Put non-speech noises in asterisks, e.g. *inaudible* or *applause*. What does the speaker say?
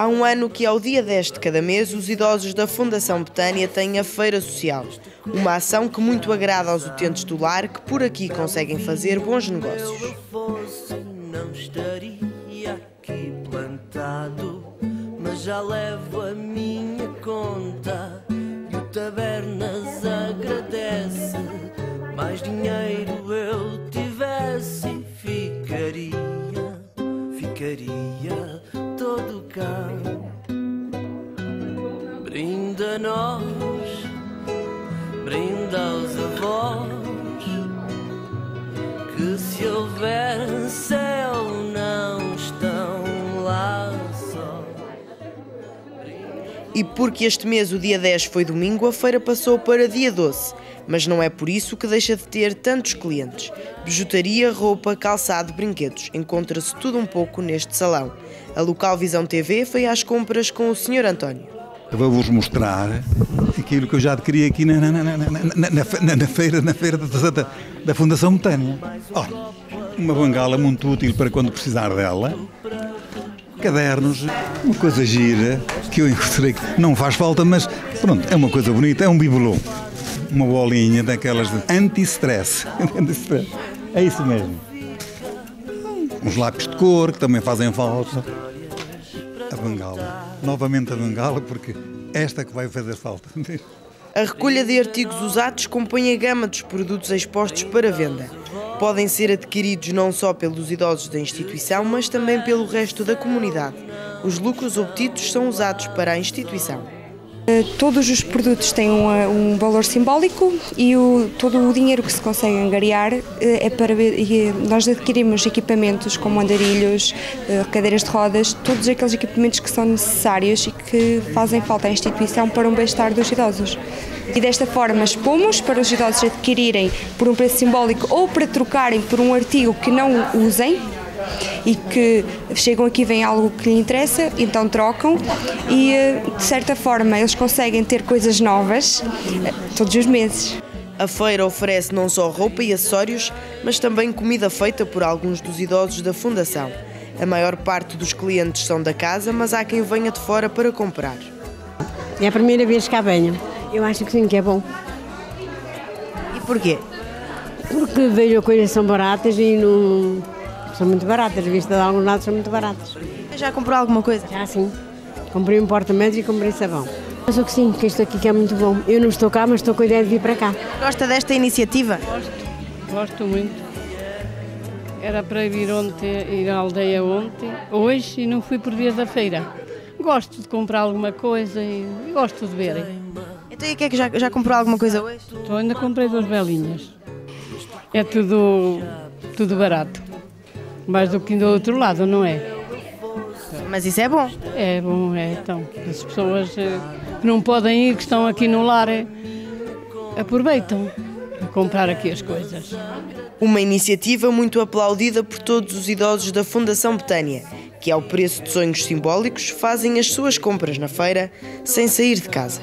Há um ano que, ao dia 10 de cada mês, os idosos da Fundação Betânia têm a Feira Social. Uma ação que muito agrada aos utentes do lar que por aqui conseguem fazer bons negócios. não estaria aqui plantado, mas já levo a minha conta e o Tabernas agradece. Mais dinheiro eu tivesse, ficaria, ficaria todo cá. Brinda nós, brinda aos avós, que se houver E porque este mês, o dia 10, foi domingo, a feira passou para dia 12. Mas não é por isso que deixa de ter tantos clientes. Bijutaria, roupa, calçado, brinquedos. Encontra-se tudo um pouco neste salão. A local Visão TV foi às compras com o Sr. António. Vou-vos mostrar aquilo que eu já adquiri aqui na, na, na, na, feira, na feira da, da, da Fundação Betânia. Olha, uma bengala muito útil para quando precisar dela. Cadernos, uma coisa gira, que eu encontrei que não faz falta, mas pronto, é uma coisa bonita, é um bibelô. Uma bolinha daquelas de anti-stress. *laughs* é isso mesmo. Uns lápis de cor que também fazem falta. A bengala. Novamente a bengala, porque esta que vai fazer falta. *laughs* A recolha de artigos usados compõe a gama dos produtos expostos para venda. Podem ser adquiridos não só pelos idosos da instituição, mas também pelo resto da comunidade. Os lucros obtidos são usados para a instituição. Todos os produtos têm um, um valor simbólico e o, todo o dinheiro que se consegue angariar é para e nós adquirimos equipamentos como andarilhos, cadeiras de rodas, todos aqueles equipamentos que são necessários e que fazem falta à instituição para um bem-estar dos idosos. E desta forma expomos para os idosos adquirirem por um preço simbólico ou para trocarem por um artigo que não usem, e que chegam aqui vem algo que lhe interessa, então trocam e de certa forma eles conseguem ter coisas novas todos os meses. A feira oferece não só roupa e acessórios, mas também comida feita por alguns dos idosos da Fundação. A maior parte dos clientes são da casa, mas há quem venha de fora para comprar. É a primeira vez que cá venho. Eu acho que sim, que é bom. E porquê? Porque vejo coisas são baratas e não são muito baratas, vista de alguns lados são muito baratas. Já comprou alguma coisa? Já sim. Comprei um porta-médios e comprei sabão. Mas o que sim, que isto aqui que é muito bom. Eu não estou cá, mas estou com a ideia de vir para cá. Gosta desta iniciativa? Gosto, gosto muito. Era para vir ontem, ir à aldeia ontem, hoje, e não fui por via da feira. Gosto de comprar alguma coisa e gosto de ver. Então e que é que já, já comprou alguma coisa hoje? Então ainda comprei duas velinhas. É tudo, tudo barato mais do que do outro lado, não é? Mas isso é bom. É bom, é. Então, as pessoas eh, que não podem ir, que estão aqui no lar, eh, aproveitam a comprar aqui as coisas. Uma iniciativa muito aplaudida por todos os idosos da Fundação Betânia, que ao preço de sonhos simbólicos fazem as suas compras na feira sem sair de casa.